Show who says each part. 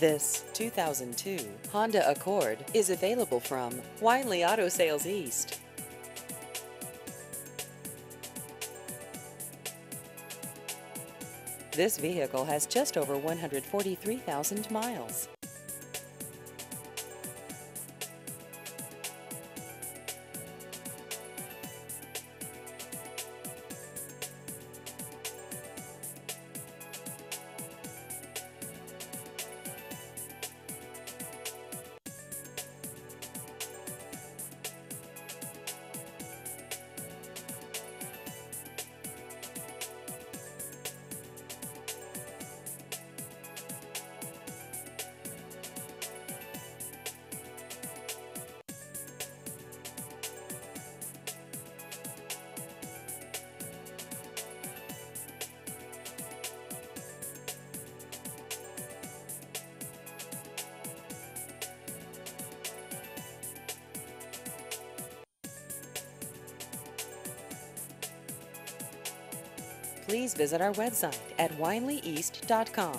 Speaker 1: This 2002 Honda Accord is available from Weinle Auto Sales East. This vehicle has just over 143,000 miles. Please visit our website at weinleeast.com.